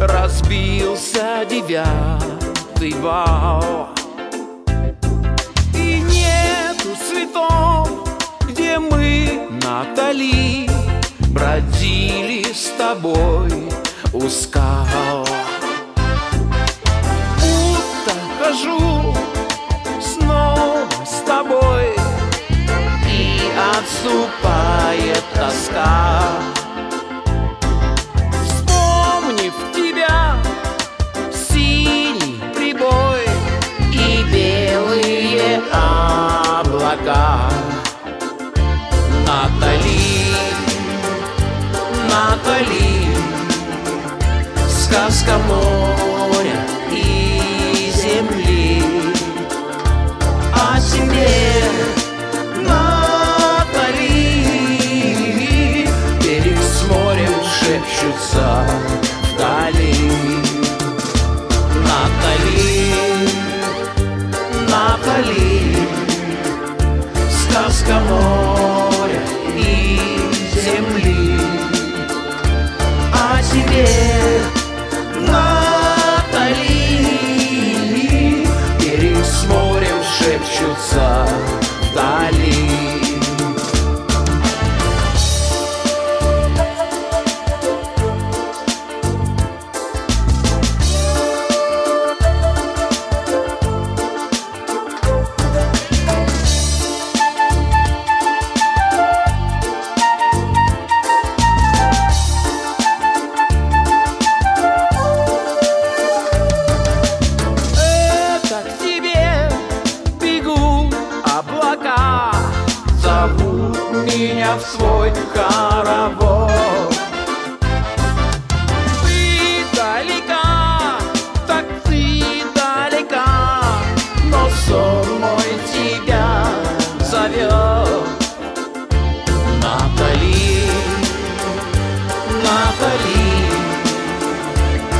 Разбился девятый вал. И нету цветов, где мы, Натали Бродили с тобой у скал. Будто хожу снова с тобой И отступает тоска Натали, Натали. Сказка моря и земли. О тебе, Натали. Берег с морем шепчутся вдали. Натали, Натали. Сказка моря и земли О тебе, Натали Берег с морем шепчутся меня в свой хоровод. Ты далека, так ты далека Но сон мой тебя зовет. Натали, Натали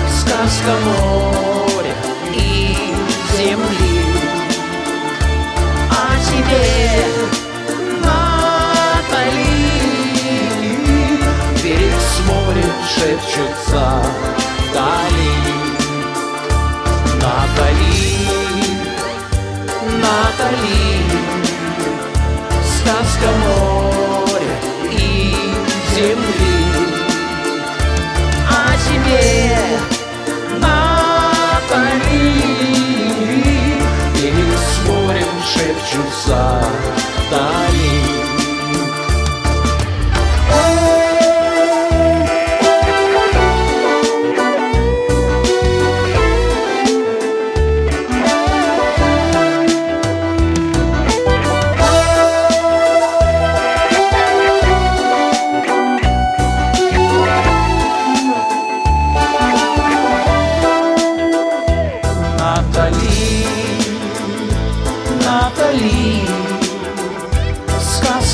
Сказка моря и земли шепчутся вдали. Натали, Натали Сказка моря и земли. О тебе, Натали Берег с морем шепчутся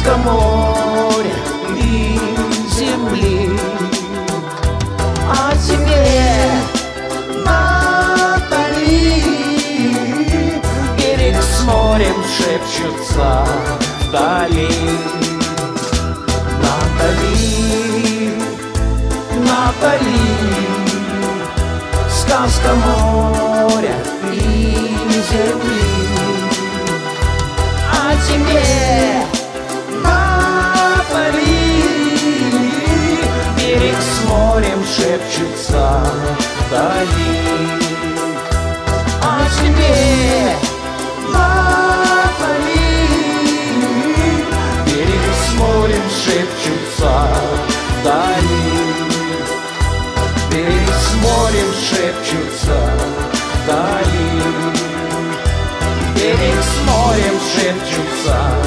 сказка моря и земли. О тебе, Натали, берег с морем шепчутся вдали. Натали, Натали, сказка моря и земли О тебе, морем шепчутся вдали. О тебе, Натали Берег с морем шепчутся вдали. Берег с морем шепчутся вдали. Берег с морем шепчутся